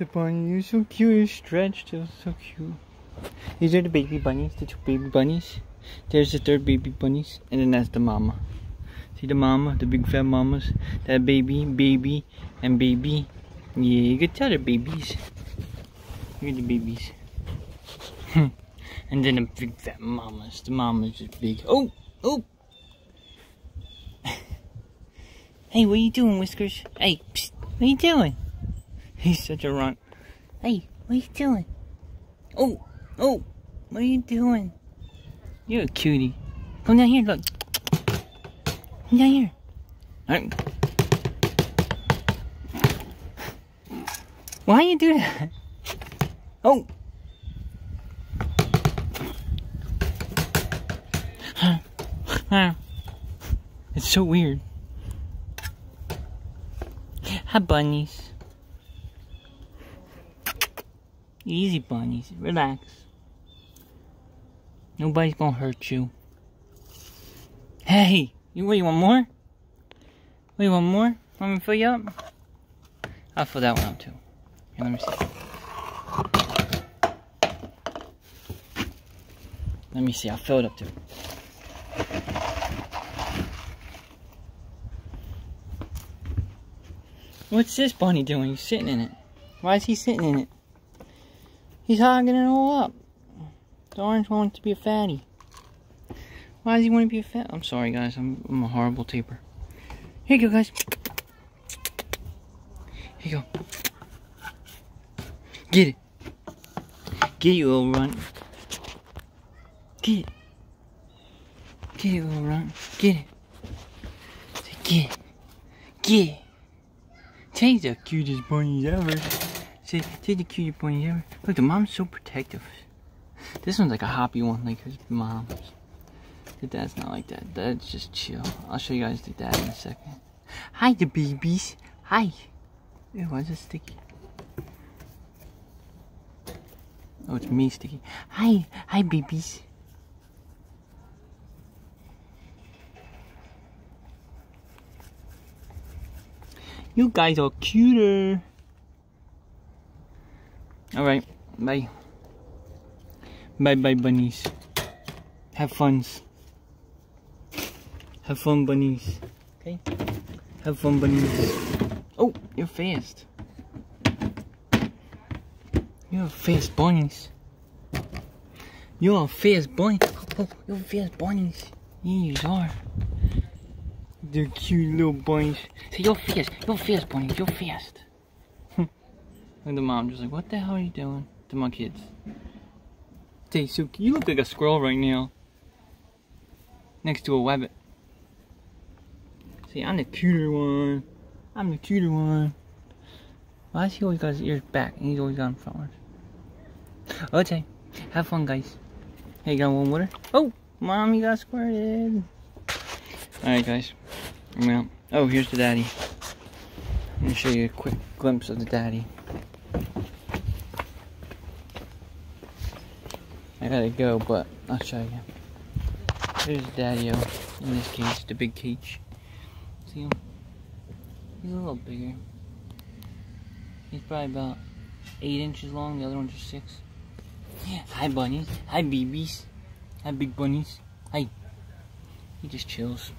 the bunny. You're so cute. You're stretched. You're so cute. These are the baby bunnies, the two baby bunnies. There's the third baby bunnies, and then that's the mama. See the mama, the big fat mamas? That baby, baby, and baby. Yeah, you can tell they're babies. Look at the babies. and then the big fat mamas. The mamas just big. Oh, oh. hey, what are you doing, Whiskers? Hey, psst, what are you doing? He's such a runt. Hey, what are you doing? Oh, oh, what are you doing? You're a cutie. Come down here, look. Come down here. Right. Why you do that? Oh. it's so weird. Hi, bunnies. Easy, bunnies. Relax. Nobody's gonna hurt you. Hey! You, what, you want more? You want more? Want me to fill you up? I'll fill that one up too. Here, let me see. Let me see, I'll fill it up too. What's this bunny doing? He's sitting in it. Why is he sitting in it? He's hogging it all up. The orange wants to be a fatty. Why does he want to be a fat? I'm sorry, guys. I'm, I'm a horrible taper. Here you go, guys. Here you go. Get it. Get you, little runt. Get it. Get it, little runt. Get it. Get it. Get it. Take the cutest bunny ever. Say, take the cutest bunny ever. Look, the mom's so protective. This one's like a hoppy one, like his mom's. The dad's not like that. Dad's just chill. I'll show you guys the dad in a second. Hi, the babies. Hi. Ew, why is it sticky? Oh, it's me sticky. Hi. Hi, babies. You guys are cuter. Alright, bye. Bye bye bunnies. Have funs. Have fun bunnies. Okay? Have fun bunnies. Oh, you're fast. You're fast bunnies. You're fast bunny. Oh, you're fast bunnies. Yeah, you are. They're cute little bunnies. See, you're fast. You're fast bunnies. You're fast. And the mom just like, what the hell are you doing to my kids? So you look like a squirrel right now. Next to a rabbit. See, I'm the cuter one. I'm the cuter one. Why does he always got his ears back and he's always got them forward? Okay, have fun, guys. Hey, you got one water? Oh, mommy got squirted. Alright, guys. I'm out. Oh, here's the daddy. Let me show you a quick glimpse of the daddy. I gotta go, but I'll show you. There's Daddy-O in this cage, the big cage. See him? He's a little bigger. He's probably about 8 inches long, the other ones are 6. Hi bunnies, hi babies, hi big bunnies, hi. He just chills.